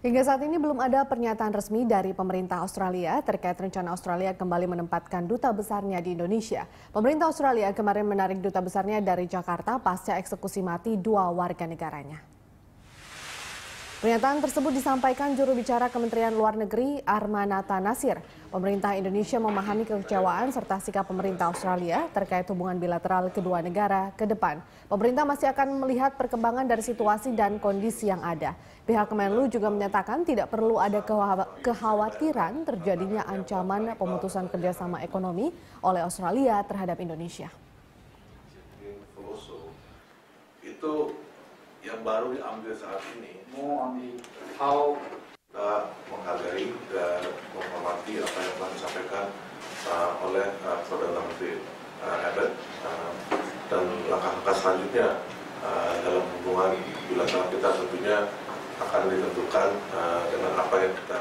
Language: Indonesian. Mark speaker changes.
Speaker 1: Hingga saat ini belum ada pernyataan resmi dari pemerintah Australia terkait rencana Australia kembali menempatkan duta besarnya di Indonesia. Pemerintah Australia kemarin menarik duta besarnya dari Jakarta pasca eksekusi mati dua warga negaranya. Pernyataan tersebut disampaikan juru bicara Kementerian Luar Negeri Armanata Nasir. Pemerintah Indonesia memahami kekecewaan serta sikap pemerintah Australia terkait hubungan bilateral kedua negara ke depan. Pemerintah masih akan melihat perkembangan dari situasi dan kondisi yang ada. Pihak Kemenlu juga menyatakan tidak perlu ada kekhawatiran terjadinya ancaman pemutusan kerjasama ekonomi oleh Australia terhadap Indonesia.
Speaker 2: Yang baru diambil saat ini how? uh, menghargai dan menghormati apa yang telah disampaikan uh, oleh uh, Perdana Menteri uh, Abbott uh, dan langkah-langkah selanjutnya uh, dalam hubungan bilateral kita tentunya akan ditentukan uh, dengan apa yang kita